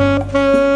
Música